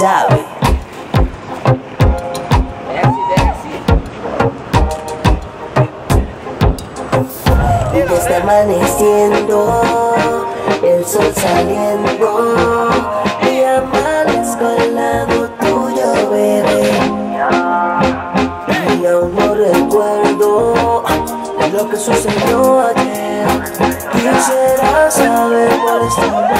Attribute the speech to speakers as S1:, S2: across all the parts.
S1: ya. Y ya está amaneciendo, el sol saliendo, y amanezco al lado tuyo, bebé. Y aún no recuerdo lo que sucedió ayer. Quisiera saber cuál es tu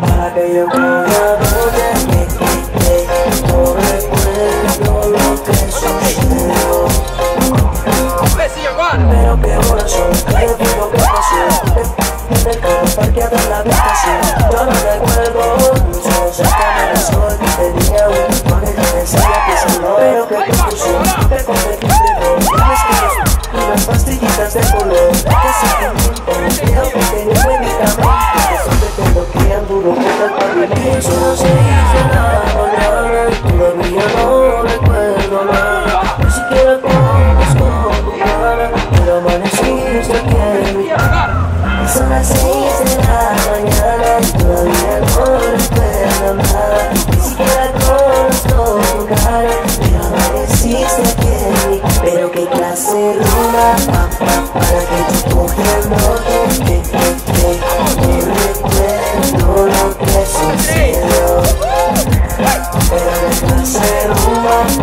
S1: para que yo cogiendo que, que, que no recuerdo lo que sucedió. Pero qué corazón, que digo que pasó En el carro parqueado en la habitación Yo no recuerdo Son las seis de la mañana y todavía no nada Ni siquiera Pero qué clase Para que yo cogiendo que No recuerdo lo que Pero qué clase de rumba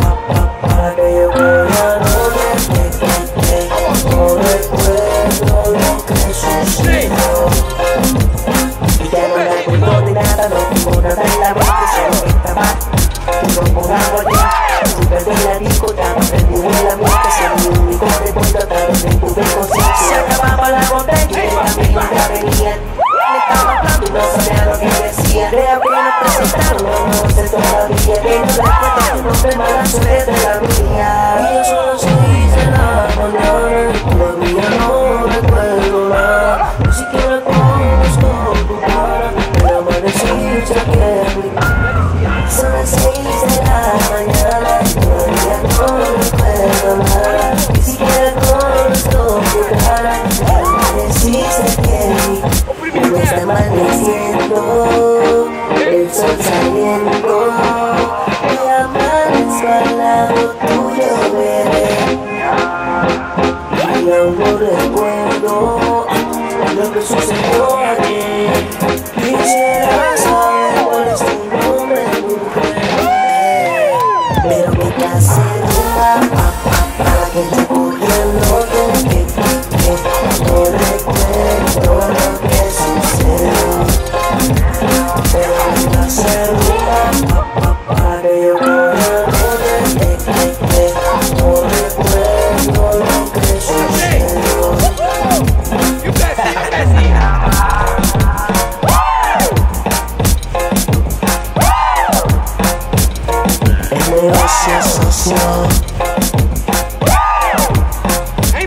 S1: tu suerte de la mía. Y yo solo soy de la mañana, todavía no recuerdo nada. Ni siquiera conozco tu cara, pero amaneciste aquí en mi Son las seis de la mañana, todavía no recuerdo nada. Ni siquiera conozco tu cara, amaneciste aquí en mi está amaneciendo, al lado tuyo veré Y aún recuerdo lo que sucedió ayer. Quisiera saber cuál es tu nombre, mujer. Pero que te acerca so slow. Hey,